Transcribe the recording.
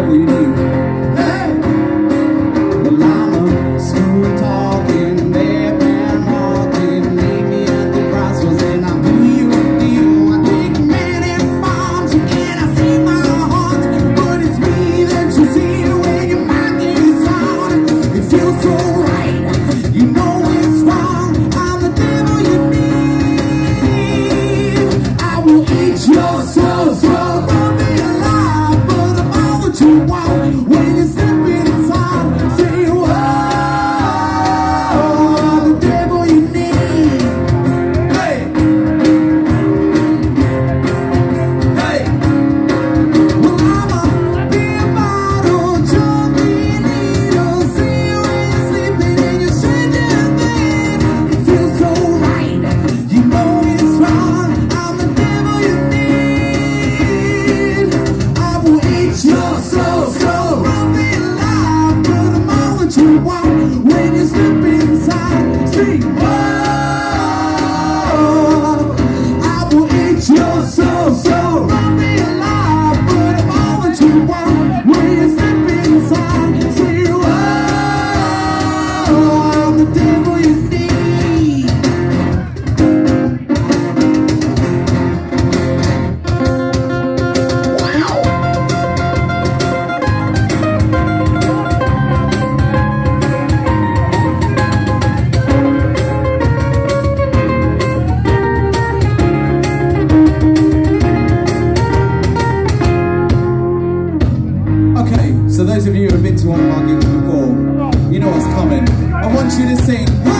that we need. So those of you who have been to one of our gigs before, you know what's coming. I want you to sing.